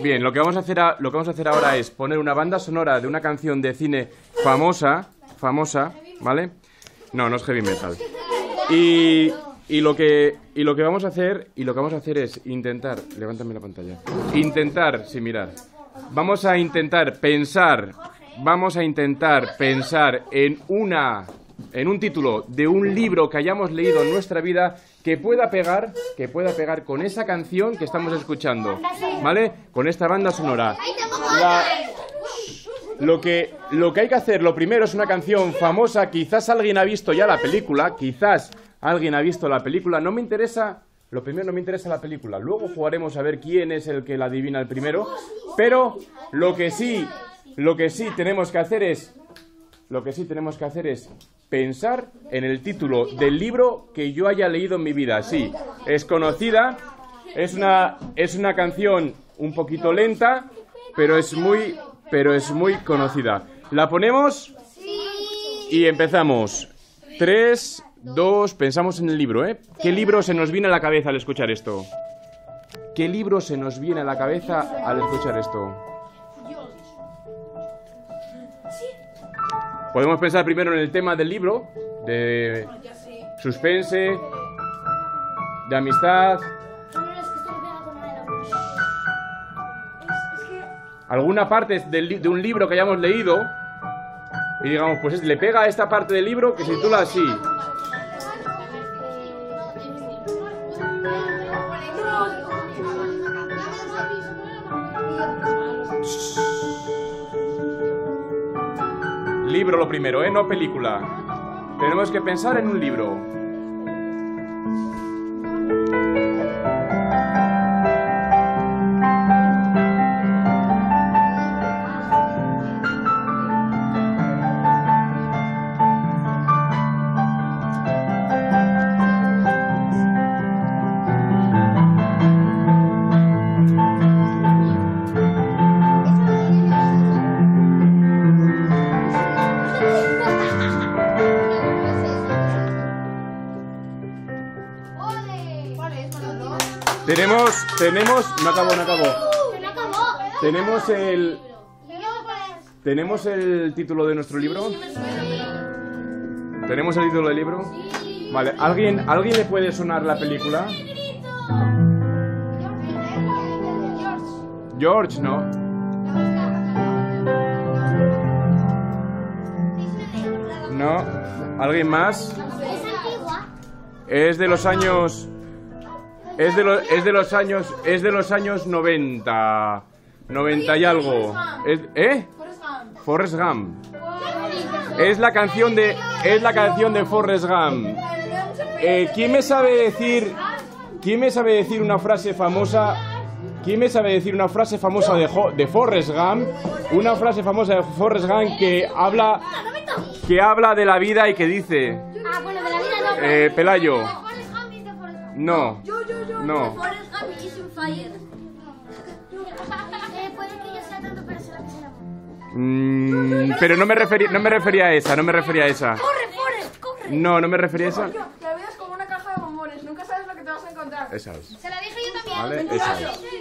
Bien, lo que vamos a hacer lo que vamos a hacer ahora es poner una banda sonora de una canción de cine famosa, famosa, ¿vale? No, no es heavy metal. Y, lo que y lo que vamos a hacer y lo que vamos a hacer es intentar, levántame la pantalla. Intentar, sin mirar. Vamos a intentar pensar, vamos a intentar pensar en una en un título de un libro que hayamos leído en nuestra vida que pueda pegar, que pueda pegar con esa canción que estamos escuchando, ¿vale? Con esta banda sonora. Lo que, lo que hay que hacer, lo primero es una canción famosa, quizás alguien ha visto ya la película, quizás alguien ha visto la película, no me interesa, lo primero no me interesa la película, luego jugaremos a ver quién es el que la adivina el primero, pero lo que sí, lo que sí tenemos que hacer es, lo que sí tenemos que hacer es pensar en el título del libro que yo haya leído en mi vida, sí, es conocida, es una, es una canción un poquito lenta, pero es muy, pero es muy conocida. La ponemos y empezamos. Tres, dos, pensamos en el libro, ¿eh? ¿Qué libro se nos viene a la cabeza al escuchar esto? ¿Qué libro se nos viene a la cabeza al escuchar esto? Podemos pensar primero en el tema del libro, de suspense, de amistad, alguna parte de un libro que hayamos leído y digamos, pues es- le pega a esta parte del libro que se titula así. Libro lo primero, ¿eh? No película. Tenemos que pensar en un libro. Tenemos, tenemos, no acabó, no acabó. Tenemos el, tenemos el título de nuestro libro. Tenemos el título del libro. Vale, ¿alguien, ¿alguien le puede sonar la película? George, no. No. ¿Alguien más? Es de los años. Es de, lo- es de los años. Es de los años 90. 90 y algo. Es- ¿Eh? Forrest Gump. Es la canción de. Es la canción de Forrest Gump. Eh, ¿Quién me sabe decir. ¿Quién me sabe decir una frase famosa? ¿Quién me sabe decir una frase famosa de, de Forrest Gump? Una frase famosa de Forrest Gump que habla. Que habla de la vida y que dice. Ah, bueno, de la vida no. Eh, Pelayo. No. No. Forrest Gump is on fire. eh, puede que yo sea tonto, pero que. Mm, pero no me, refería, no me refería a esa, no me refería a esa. ¡Corre, Forrest, corre! No, no me refería a esa. La vida es como una caja de bombones, nunca sabes lo que te vas a encontrar. Esa es. Se la dije yo también. ¿Vale? Esa es.